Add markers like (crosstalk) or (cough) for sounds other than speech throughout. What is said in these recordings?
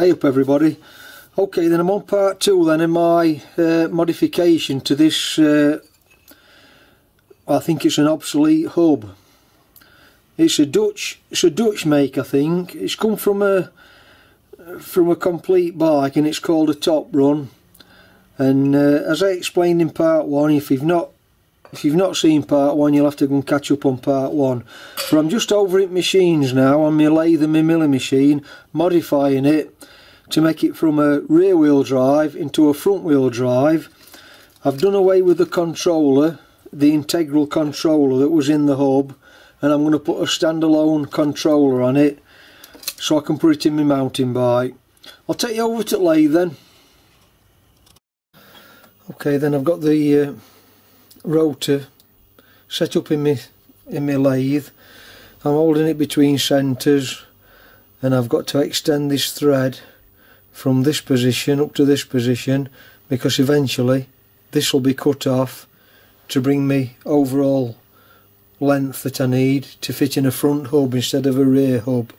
Hey up everybody. Okay then I'm on part two then in my uh, modification to this uh, I think it's an obsolete hub. It's a Dutch it's a Dutch make I think. It's come from a from a complete bike and it's called a Toprun and uh, as I explained in part one if you've not if you've not seen part one you'll have to go and catch up on part one. But I'm just over at machines now on my lathe and my milling machine modifying it to make it from a rear wheel drive into a front wheel drive. I've done away with the controller the integral controller that was in the hub and I'm going to put a standalone controller on it so I can put it in my mountain bike. I'll take you over to lathe then. Okay then I've got the uh, rotor set up in my in my lathe. I'm holding it between centres and I've got to extend this thread from this position up to this position because eventually this will be cut off to bring me overall length that I need to fit in a front hub instead of a rear hub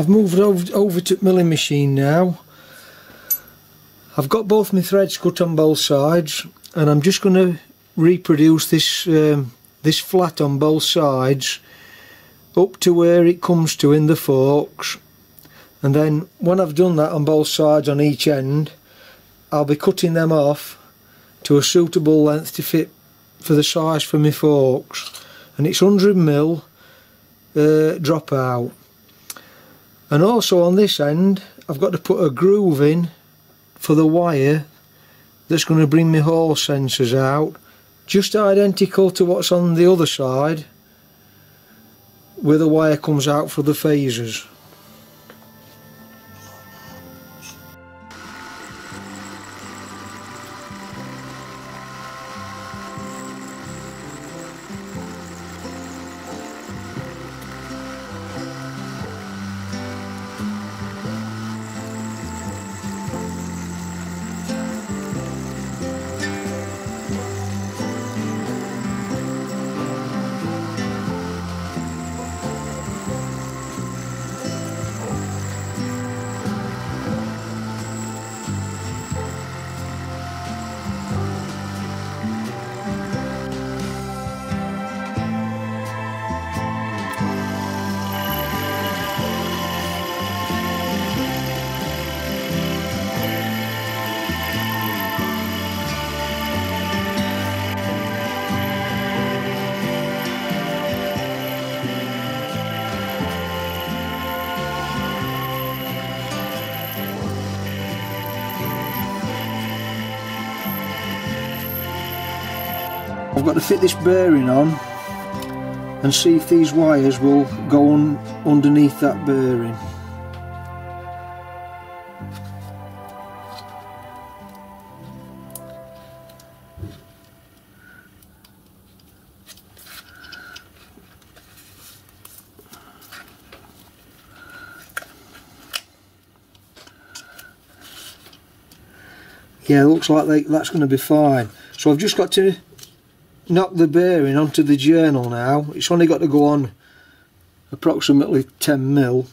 I've moved over, over to milling machine now. I've got both my threads cut on both sides and I'm just going to reproduce this um, this flat on both sides up to where it comes to in the forks. And then when I've done that on both sides on each end I'll be cutting them off to a suitable length to fit for the size for my forks. And it's 100 mil uh, drop out and also on this end I've got to put a groove in for the wire that's going to bring my hall sensors out just identical to what's on the other side where the wire comes out for the phasers I've got to fit this bearing on and see if these wires will go on underneath that bearing. yeah looks like they, that's going to be fine so I've just got to knock the bearing onto the journal now. It's only got to go on approximately 10 mil.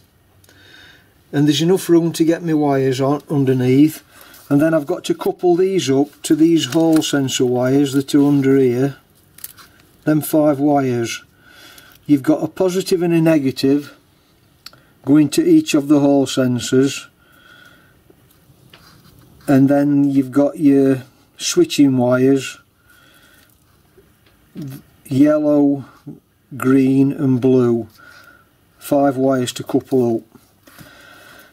And there's enough room to get my wires on underneath. And then I've got to couple these up to these hall sensor wires that are under here. Them five wires. You've got a positive and a negative going to each of the hall sensors. And then you've got your switching wires yellow green and blue. Five wires to couple up.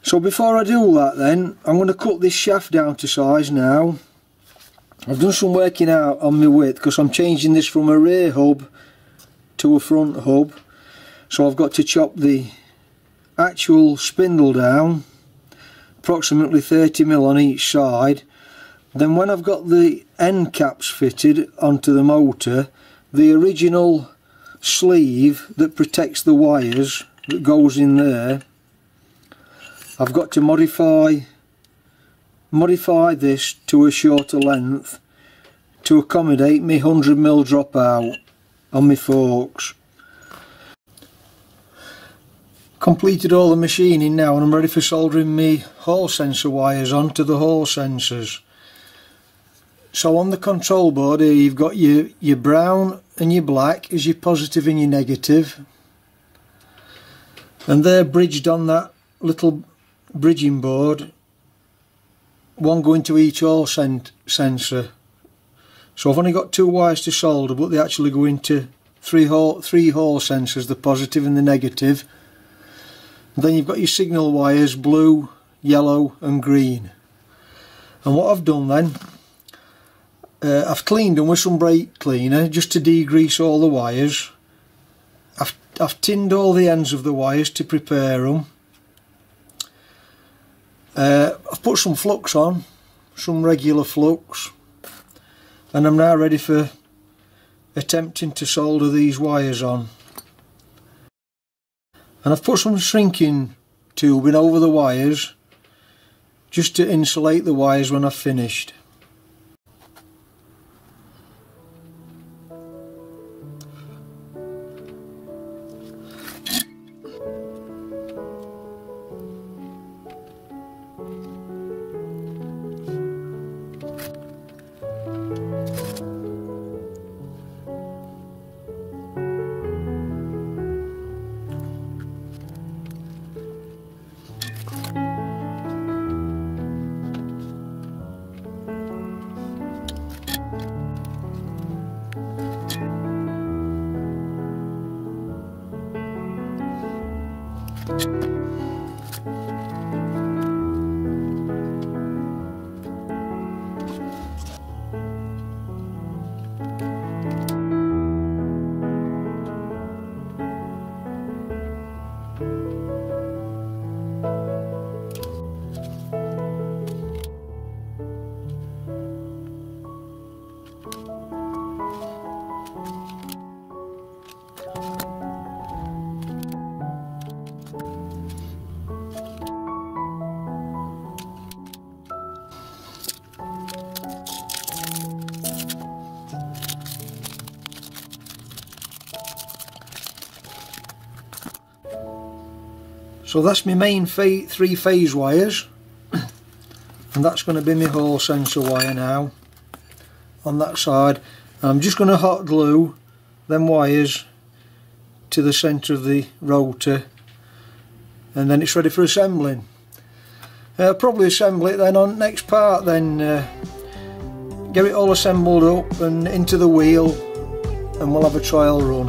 So before I do that then I'm going to cut this shaft down to size now. I've done some working out on my width because I'm changing this from a rear hub to a front hub. So I've got to chop the actual spindle down approximately 30 mil on each side. Then when I've got the end caps fitted onto the motor the original sleeve that protects the wires that goes in there. I've got to modify modify this to a shorter length to accommodate me 100 mil dropout on my forks. Completed all the machining now and I'm ready for soldering my hall sensor wires onto the hall sensors. So on the control board here you've got your, your brown and your black is your positive and your negative. And they're bridged on that little bridging board one going to each hall sensor. So I've only got two wires to solder but they actually go into three hall, three hall sensors the positive and the negative. Then you've got your signal wires blue yellow and green. And what I've done then uh, I've cleaned them with some brake cleaner just to degrease all the wires. I've, I've tinned all the ends of the wires to prepare them uh, I've put some flux on some regular flux and I'm now ready for attempting to solder these wires on. And I've put some shrinking tubing over the wires just to insulate the wires when I've finished. So that's my main three phase wires (coughs) and that's going to be my hall sensor wire now on that side and I'm just going to hot glue them wires to the centre of the rotor and then it's ready for assembling. Uh, probably assemble it then on next part then uh, get it all assembled up and into the wheel and we'll have a trial run.